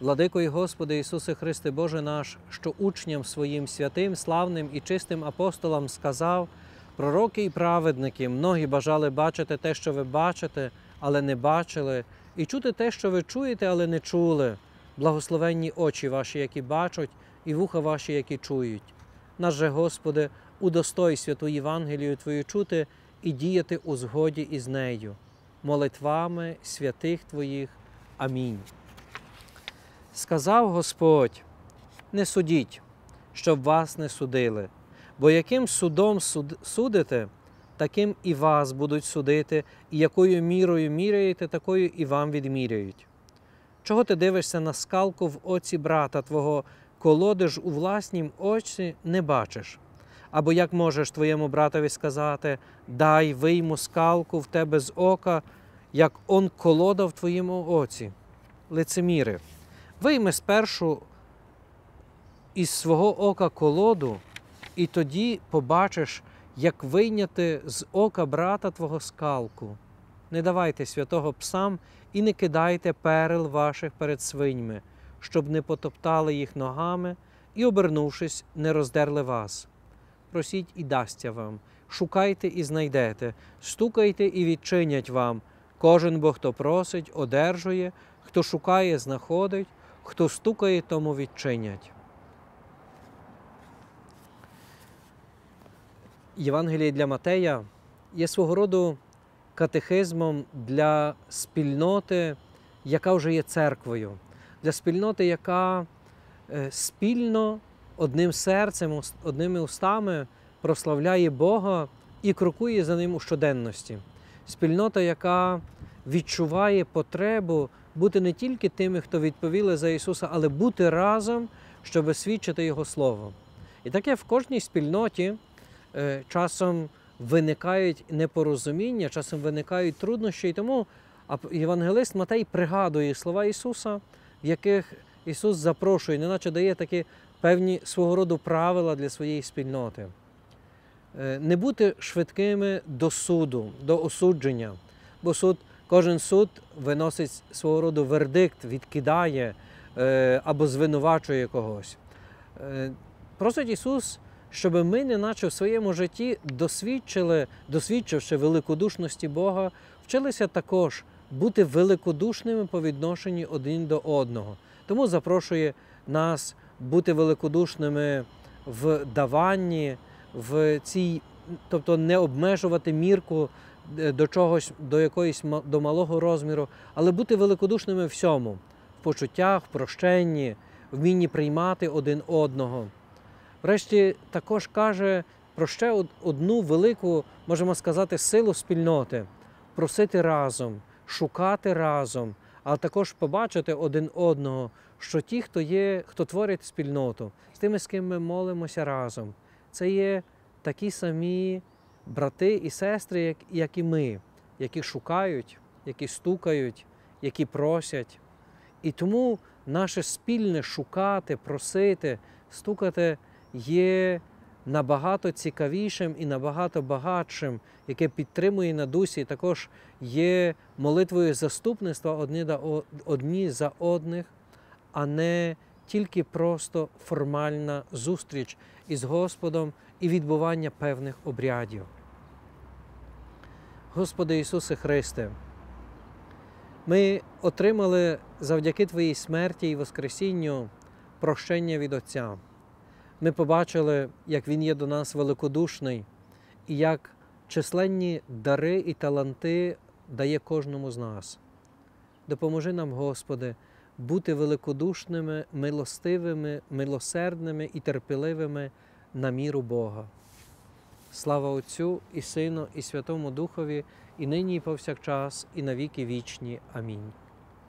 Владико і Господи Ісусе Христе Боже наш, що учням своїм святим, славним і чистим апостолам сказав, пророки і праведники, многі бажали бачити те, що ви бачите, але не бачили, і чути те, що ви чуєте, але не чули. Благословенні очі ваші, які бачать, і вуха ваші, які чують. Наш же, Господи, удостой святу Євангелію Твою чути і діяти у згоді із нею, молитвами святих Твоїх. Амінь. Сказав Господь: не судіть, щоб вас не судили, бо яким судом суд- судите, таким і вас будуть судити, і якою мірою міряєте, такою і вам відміряють. Чого ти дивишся на скалку в оці брата твого, колоди ж у власнім оці не бачиш? Або як можеш твоєму братові сказати, дай вийму скалку в тебе з ока, як он колода в твоєму оці? Лицеміри, вийми спершу із свого ока колоду, і тоді побачиш, як вийняти з ока брата твого скалку. Не давайте святого псам і не кидайте перел ваших перед свиньми, щоб не потоптали їх ногами і, обернувшись, не роздерли вас. Просіть і дасться вам, шукайте і знайдете, стукайте і відчинять вам. Кожен бо хто просить, одержує, хто шукає, знаходить, хто стукає, тому відчинять. Євангеліє для Матея є свого роду катехизмом для спільноти, яка вже є церквою, для спільноти, яка е, спільно одним серцем, одними устами прославляє Бога і крокує за ним у щоденності. Спільнота, яка відчуває потребу бути не тільки тими, хто відповіли за Ісуса, але бути разом, щоб свідчити Його Слово. І таке в кожній спільноті е, часом виникають непорозуміння, часом виникають труднощі. І тому євангелист Матей пригадує слова Ісуса, в яких Ісус запрошує, неначе дає такі певні свого роду правила для своєї спільноти. Е, Не бути швидкими до суду, до осудження, бо суд, кожен суд виносить свого роду вердикт, відкидає е, або звинувачує когось. Е, Просить Ісус, щоб ми, неначе в своєму житті досвідчили, досвідчивши великодушності Бога, вчилися також бути великодушними по відношенню один до одного. Тому запрошує нас бути великодушними в даванні, в цій, тобто не обмежувати мірку до чогось, до якоїсь до малого розміру, але бути великодушними всьому, в почуттях, в прощенні, вмінні приймати один одного. Врешті також каже про ще одну велику, можемо сказати, силу спільноти. Просити разом, шукати разом, а також побачити один одного, що ті, хто є, хто творить спільноту, з тими, з ким ми молимося разом, це є такі самі брати і сестри, як, як і ми, які шукають, які стукають, які просять. І тому наше спільне шукати, просити, стукати є набагато цікавішим і набагато багатшим, яке підтримує на дусі, також є молитвою заступництва одні за одних, а не тільки просто формальна зустріч із Господом і відбування певних обрядів. Господи Ісусе Христе, ми отримали завдяки Твоїй смерті і Воскресінню прощення від Отця. Ми побачили, як Він є до нас великодушний і як численні дари і таланти дає кожному з нас. Допоможи нам, Господи, бути великодушними, милостивими, милосердними і терпеливими на міру Бога. Слава Отцю і Сину, і Святому Духові, і нині, і повсякчас, і навіки вічні. Амінь.